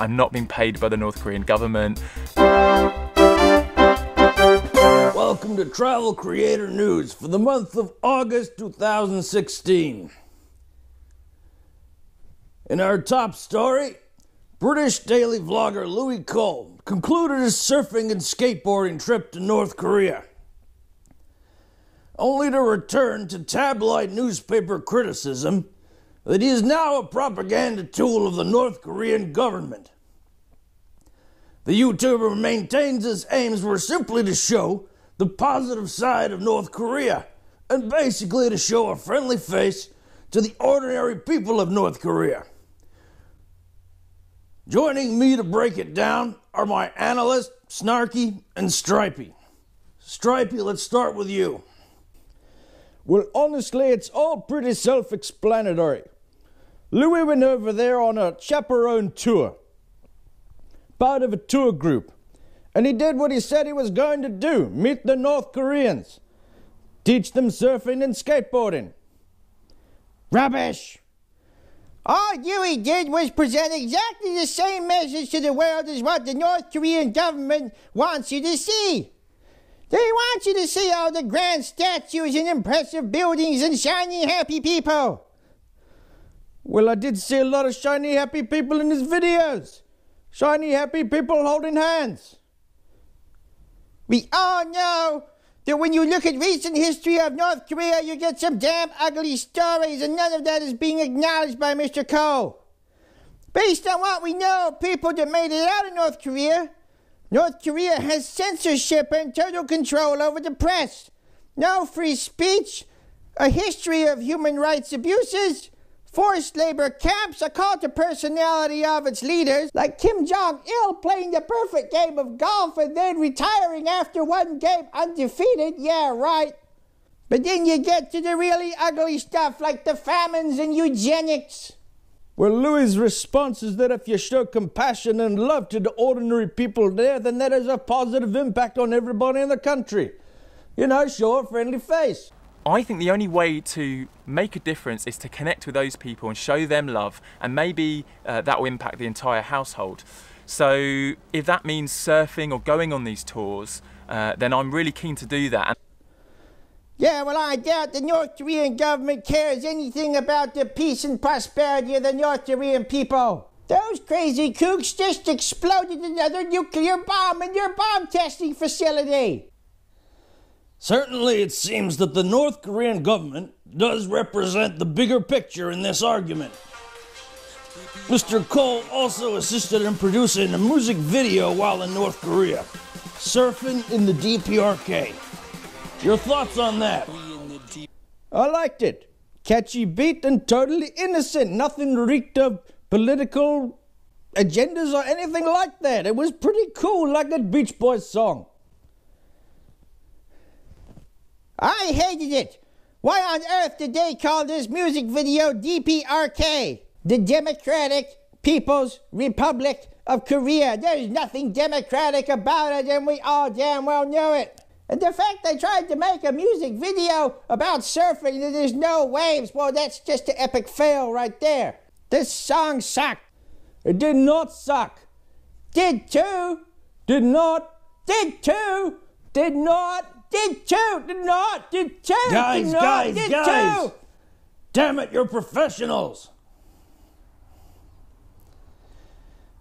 I'm not being paid by the North Korean government. Welcome to Travel Creator News for the month of August 2016. In our top story, British daily vlogger Louis Cole concluded his surfing and skateboarding trip to North Korea, only to return to tabloid newspaper criticism that he is now a propaganda tool of the North Korean government. The YouTuber maintains his aims were simply to show the positive side of North Korea and basically to show a friendly face to the ordinary people of North Korea. Joining me to break it down are my analyst, Snarky, and Stripey. Stripey, let's start with you. Well, honestly, it's all pretty self explanatory. Louis went over there on a chaperone tour, part of a tour group, and he did what he said he was going to do meet the North Koreans, teach them surfing and skateboarding. Rubbish! All Louis did was present exactly the same message to the world as what the North Korean government wants you to see. They want you to see all the grand statues and impressive buildings and shiny, happy people. Well, I did see a lot of shiny, happy people in his videos. Shiny, happy people holding hands. We all know that when you look at recent history of North Korea, you get some damn ugly stories, and none of that is being acknowledged by Mr. Cole. Based on what we know people that made it out of North Korea, North Korea has censorship and total control over the press. No free speech, a history of human rights abuses, Forced labor camps, a cult of personality of its leaders, like Kim Jong il playing the perfect game of golf and then retiring after one game undefeated. Yeah, right. But then you get to the really ugly stuff like the famines and eugenics. Well, Louis' response is that if you show compassion and love to the ordinary people there, then that has a positive impact on everybody in the country. You know, show a friendly face. I think the only way to make a difference is to connect with those people and show them love, and maybe uh, that will impact the entire household. So, if that means surfing or going on these tours, uh, then I'm really keen to do that. Yeah, well, I doubt the North Korean government cares anything about the peace and prosperity of the North Korean people. Those crazy kooks just exploded another nuclear bomb in their bomb testing facility. Certainly, it seems that the North Korean government does represent the bigger picture in this argument. Mr. Cole also assisted in producing a music video while in North Korea, surfing in the DPRK. Your thoughts on that? I liked it. Catchy beat and totally innocent. Nothing reeked of political agendas or anything like that. It was pretty cool, like a Beach Boys song. I hated it. Why on earth did they call this music video DPRK? The Democratic People's Republic of Korea. There's nothing democratic about it, and we all damn well know it. And the fact they tried to make a music video about surfing and there's no waves, well, that's just an epic fail right there. This song sucked. It did not suck. Did too. Did not. Did too. Did not. Did two, did not, did two, guys, did not, guys, did guys. two. Damn it, you're professionals.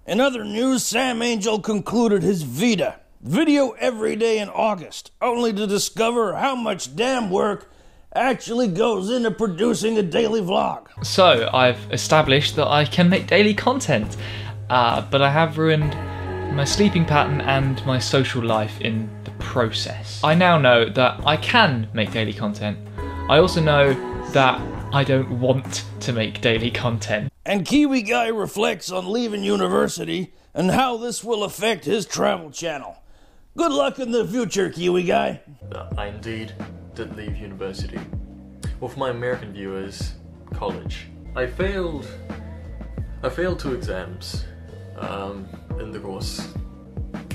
In other news, Sam Angel concluded his VEDA video every day in August, only to discover how much damn work actually goes into producing a daily vlog. So, I've established that I can make daily content, uh, but I have ruined my sleeping pattern and my social life in process. I now know that I can make daily content. I also know that I don't want to make daily content. And Kiwi Guy reflects on leaving university and how this will affect his travel channel. Good luck in the future, Kiwi Guy. I indeed did leave university. Well, for my American viewers, college. I failed. I failed two exams um, in the course,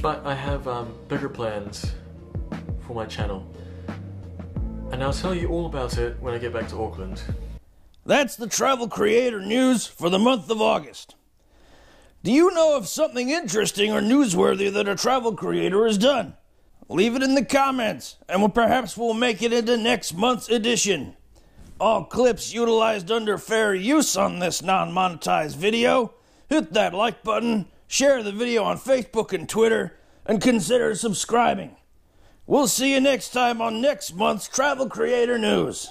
but I have um, bigger plans for my channel. And I'll tell you all about it when I get back to Auckland. That's the Travel Creator News for the month of August. Do you know of something interesting or newsworthy that a travel creator has done? Leave it in the comments, and we'll perhaps we'll make it into next month's edition. All clips utilized under fair use on this non monetized video. Hit that like button, share the video on Facebook and Twitter, and consider subscribing. We'll see you next time on next month's Travel Creator News.